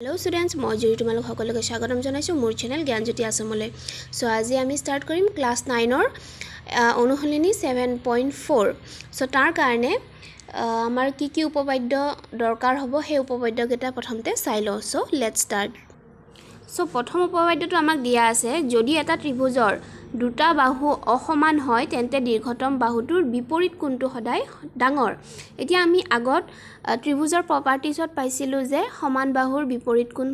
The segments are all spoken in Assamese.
হেল্ল' ষ্টুডেণ্টছ মই জুৰি তোমালোক সকলোকে স্বাগতম জনাইছোঁ মোৰ চেনেল জ্ঞানজ্যোতি আছামলৈ। চ' আজি আমি ষ্টাৰ্ট কৰিম ক্লাছ নাইনৰ অনুশীলনী ছেভেন পইণ্ট ফ'ৰ চ' তাৰ কাৰণে আমাৰ কি কি উপপাদ্য দৰকাৰ হ'ব সেই উপপাদ্যকেইটা প্ৰথমতে চাই লওঁ। চ' লেট ষ্টাৰ্ট চ' প্ৰথম উপপাদ্যটো আমাক দিয়া আছে যদি এটা ত্ৰিভুজৰ দুটা বাহু অসমান হয় তেন্তে দীৰ্ঘতম বাহুটোৰ বিপৰীত কোণটো সদায় ডাঙৰ? এতিয়া আমি আগত ত্ৰিভুজৰ প্ৰপাৰ্টিছত পাইছিলোঁ যে সমান বাহুৰ বিপৰীত কোণ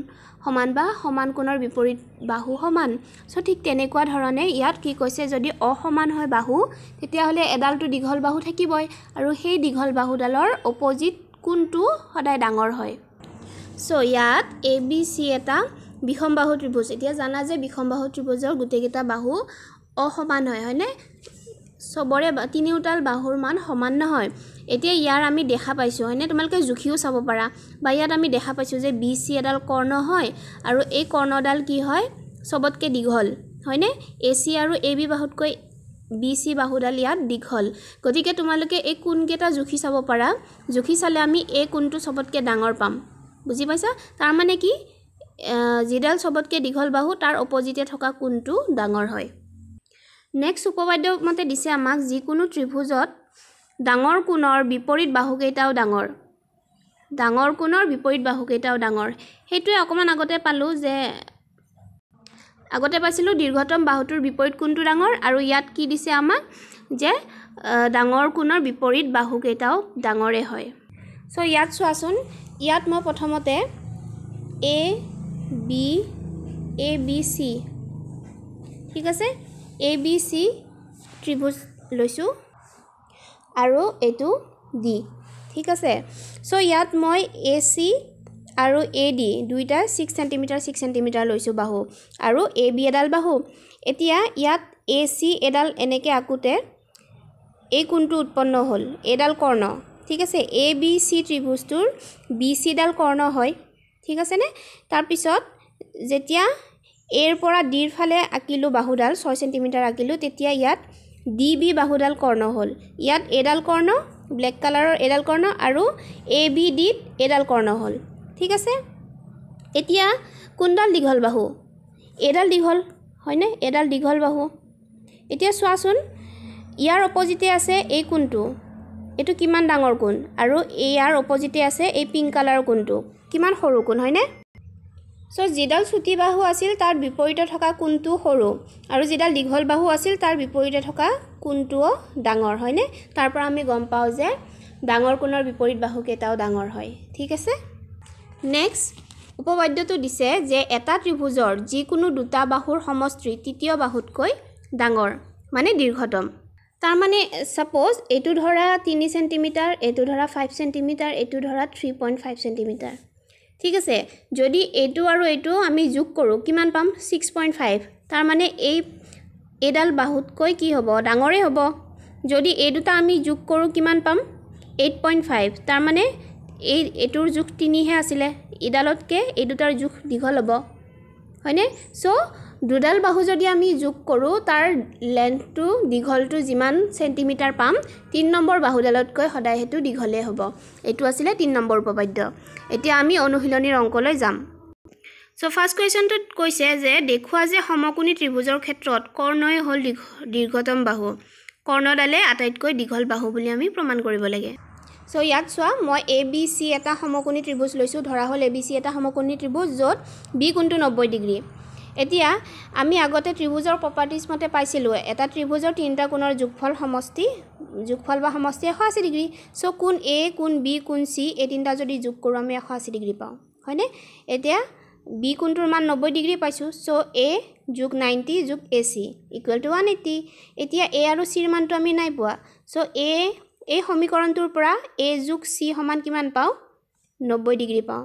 সমান বা সমান কোণৰ বিপৰীত বাহু সমান। চ' ঠিক তেনেকুৱা ধৰণে ইয়াত কি কৈছে যদি অসমান হয় বাহু তেতিয়াহ'লে এডালটো দীঘল বাহু থাকিবই আৰু সেই দীঘল বাহুডালৰ অপজিট কোণটো সদায় ডাঙৰ হয়? চ' ইয়াত এ বি চি এটা বিষমবাহু ত্ৰিভুজ। এতিয়া জানা যে বিষমবাহু ত্ৰিভুজৰ গোটেইকেইটা বাহু অসমান হয় হয়নে? চবৰে তিনিওটাল বাহুৰ মান সমান নহয়। এতিয়া ইয়াৰ আমি দেখা পাইছোঁ হয়নে? তোমালোকে জুখিও চাব পাৰা। বা ইয়াত আমি দেখা পাইছোঁ যে বি চি এডাল কৰ্ণ হয় আৰু এই কৰ্ণডাল কি হয়? চবতকৈ দীঘল হয়নে? এ চি আৰু এ বি বাহুতকৈ বি চি বাহুডাল ইয়াত দীঘল। গতিকে তোমালোকে এই কোণকেইটা জুখি চাব পাৰা? জুখি চালে আমি এই কোণটো চবতকৈ ডাঙৰ পাম। বুজি পাইছা? তাৰমানে কি? যিডাল চবতকৈ দীঘল বাহু তাৰ অপজিতে থকা কোণটো ডাঙৰ হয়? নেক্সট উপবাদ্য মতে দিছে আমাক যিকোনো ত্ৰিভুজত ডাঙৰ কোণৰ বিপৰীত বাহুকেইটাও ডাঙৰ। ডাঙৰ কোণৰ বিপৰীত বাহুকেইটাও ডাঙৰ। সেইটোৱে অকণমান আগতে পালোঁ যে আগতে পাইছিলোঁ দীৰ্ঘতম বাহুটোৰ বিপৰীত কোণটো ডাঙৰ আৰু ইয়াত কি দিছে আমাক যে ডাঙৰ কোণৰ বিপৰীত বাহুকেইটাও ডাঙৰে হয়। চ' ইয়াত চোৱাচোন ইয়াত মই প্ৰথমতে A B A B C. ঠিক আছে? এ বি চি ত্ৰিভুজ লৈছোঁ আৰু এইটো ডি ঠিক আছে? চ' ইয়াত মই এ চি আৰু এ ডি দুইটা ছিক্স চেণ্টিমিটাৰ ছিক্স চেণ্টিমিটাৰ লৈছোঁ বাহু আৰু এ বি এডাল বাহু। এতিয়া ইয়াত এ চি এডাল এনেকৈ আকোঁতে এই কোণটো উৎপন্ন হ'ল? এইডাল কৰ্ণ। ঠিক আছে? এ বি চি ত্ৰিভুজটোৰ বি চিডাল কৰ্ণ হয়। ঠিক আছেনে? তাৰপিছত যেতিয়া এৰ পৰা ডিৰ ফালে আঁকিলোঁ বাহুডাল ছয় চেণ্টিমিটাৰ আঁকিলোঁ তেতিয়া ইয়াত ডি বি বাহুডাল কৰ্ণ হ'ল। ইয়াত এডাল কৰ্ণ ব্লেক কালাৰৰ এডাল কৰ্ণ আৰু এ বি ডিত এডাল কৰ্ণ হ'ল। ঠিক আছে? এতিয়া কোনডাল দীঘল বাহু? এডাল দীঘল হয়নে? এডাল দীঘল বাহু। এতিয়া চোৱাচোন ইয়াৰ অপজিতে আছে এই কোণটো এইটো কিমান ডাঙৰ কোণ? আৰু ইয়াৰ অপজিতে আছে এই পিংক কালাৰৰ কোণটো। কিমান সৰু কোণ হয়নে? চ' যিডাল চুটি বাহু আছিল তাৰ বিপৰীতে থকা কোণটো সৰু। আৰু যিডাল দীঘল বাহু আছিল তাৰ বিপৰীতে থকা কোণটোও ডাঙৰ হয়নে? তাৰ পৰা আমি গম পাওঁ যে ডাঙৰ কোণৰ বিপৰীত বাহুকেইটাও ডাঙৰ হয়। ঠিক আছে? নেক্সট উপবাদ্যটো দিছে যে এটা ত্ৰিভুজৰ যিকোনো দুটা বাহুৰ সমষ্টি তৃতীয় বাহুতকৈ ডাঙৰ মানে দীৰ্ঘতম। তাৰমানে ছাপ'জ এইটো ধৰা তিনি চেণ্টিমিটাৰ এইটো ধৰা ফাইভ চেণ্টিমিটাৰ এইটো ধৰা থ্ৰী পইণ্ট ফাইভ চেণ্টিমিটাৰ ঠিক আছে যদি এইটো আৰু এইটো আমি যোগ কৰোঁ কিমান পাম? ছিক্স পইণ্ট ফাইভ তাৰমানে এই এইডাল বাহুতকৈ কি হ'ব? ডাঙৰেই হ'ব। যদি এই দুটা আমি যোগ কৰোঁ কিমান পাম? এইট পইণ্ট ফাইভ তাৰমানে এই এইটোৰ জোখ তিনিহে আছিলে। ইডালতকৈ এই দুটাৰ জোখ দীঘল হ'ব। হয়নে? চ' দুডাল বাহু যদি আমি যোগ কৰোঁ তাৰ লেন্থটো দীঘলটো যিমান চেণ্টিমিটাৰ পাম তিনি নম্বৰ বাহুডালতকৈ সদায় সেইটো দীঘলেই হ'ব। এইটো আছিলে তিনি নম্বৰ উপপাদ্য। এতিয়া আমি অনুশীলনীৰ অংকলৈ যাম। চ' ফাৰ্ষ্ট কুৱেশ্যনটোত কৈছে যে দেখুওৱা যে সমকোণী ত্ৰিভুজৰ ক্ষেত্ৰত কৰ্ণই হ'ল দীঘ দীৰ্ঘতম বাহু। কৰ্ণডালে আটাইতকৈ দীঘল বাহু বুলি আমি প্ৰমাণ কৰিব লাগে। চ' ইয়াত চোৱা মই এ বি চি এটা সমকোণী ত্ৰিভুজ লৈছোঁ ধৰা হ'ল এ বি চি এটা সমকোণী ত্ৰিভুজ য'ত বি কোণটো নব্বৈ ডিগ্ৰী। এতিয়া আমি আগতে ত্ৰিভুজৰ প্ৰপাৰ্টিজ মতে পাইছিলোঁ। এটা ত্ৰিভুজৰ তিনিটা কোণৰ যোগফল সমষ্টি যোগফল বা সমষ্টি এশ আশী ডিগ্ৰী। চ' কোণ এ কোণ বি কোণ চি এই তিনিটা যদি যোগ কৰোঁ আমি এশ আশী ডিগ্ৰী পাওঁ হয়নে? এতিয়া বি কোণটোৰ মান নব্বৈ ডিগ্ৰী পাইছোঁ। চ' এ যোগ নাইণ্টি যোগ A C equal to one eighty এতিয়া এ আৰু চিৰ মানটো আমি নাই পোৱা। চ' এ এই সমীকৰণটোৰ পৰা এ যোগ চি সমান কিমান পাওঁ? নব্বৈ ডিগ্ৰী পাওঁ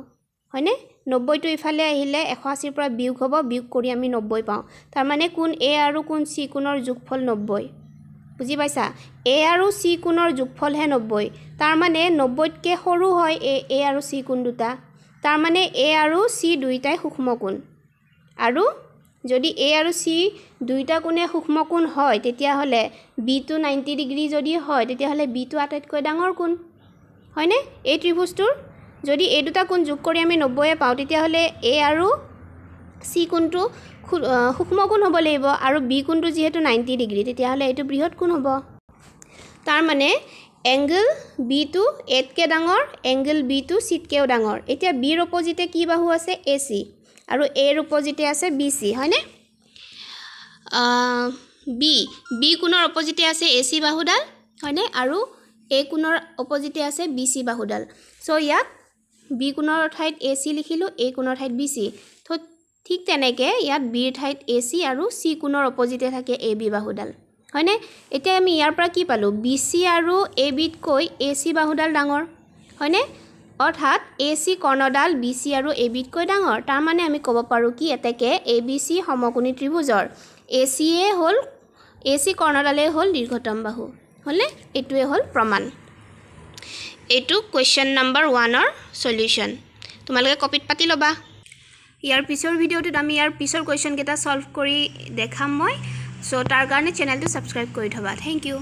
হয়নে? নব্বৈটো ইফালে আহিলে এশ আশীৰ পৰা বিয়োগ হ'ব বিয়োগ কৰি আমি নব্বৈ পাওঁ। তাৰমানে কোন এ আৰু কোন চি কোণৰ যোগফল নব্বৈ। বুজি পাইছা? এ আৰু চি কোণৰ যোগফলহে নব্বৈ। তাৰমানে নব্বৈতকৈ সৰু হয় এ এ আৰু চি কোণ দুটা। তাৰমানে এ আৰু চি দুয়োটাই সূক্ষ্ম কোণ। আৰু যদি এ আৰু চি দুয়োটা কোণে সূক্ষ্ম কোণ হয় তেতিয়াহ'লে বিটো নাইণ্টি ডিগ্ৰী যদি হয় তেতিয়াহ'লে বিটো আটাইতকৈ ডাঙৰ কোণ। হয়নে? এই ত্ৰিভুজটোৰ যদি এই দুটা কোণ যোগ কৰি আমি নব্বৈয়ে পাওঁ তেতিয়াহ'লে এ আৰু চি কোণটো সূক্ষ্ম কোণ হ'ব লাগিব আৰু বি কোণটো যিহেতু নাইণ্টি ডিগ্ৰী তেতিয়াহ'লে এইটো বৃহৎ কোণ হ'ব। তাৰমানে এংগল বিটো এতকৈ ডাঙৰ এংগল বিটো চিতকৈও ডাঙৰ। এতিয়া বিৰ অপজিতে কি বাহু আছে? A C. আৰু এৰ অপজিতে আছে বি চি হয়নে? বি বি কোণৰ অপজিতে আছে এ চি বাহুডাল হয়নে? আৰু এ কোণৰ অপজিতে আছে বি চি বাহুডাল। চ' ইয়াত বি কোণৰ ঠাইত এ চি লিখিলোঁ এ কোণৰ ঠাইত বি চি। ত' ঠিক তেনেকৈ ইয়াত বিৰ ঠাইত এ চি আৰু চি কোণৰ অপজিতে থাকে এ বি বাহুডাল। হয়নে? এতিয়া আমি ইয়াৰ পৰা কি পালোঁ? বি চি আৰু এ বিতকৈ এ চি বাহুডাল ডাঙৰ হয়নে? অৰ্থাৎ এ চি কৰ্ণডাল বি চি আৰু এ বিতকৈ ডাঙৰ। তাৰমানে আমি ক'ব পাৰোঁ কি এতেকে এ বি চি সমকোণী ত্ৰিভুজৰ। এ চিয়ে হ'ল এ চি কৰ্ণডালেই হ'ল দীৰ্ঘতম বাহু। হ'লনে এইটোৱে হ'ল প্ৰমাণ। এইটো কুৱেশ্যন নম্বৰ ওৱানৰ চলিউশ্যন তোমালোকে কপিত পাতি ল'বা। ইয়াৰ পিছৰ ভিডিঅ'টোত আমি ইয়াৰ পিছৰ কুৱেশ্যনকেইটা ছল্ভ কৰি দেখাম মই। চ' তাৰ কাৰণে চেনেলটো ছাবস্ক্ৰাইব কৰি থ'বা। Thank U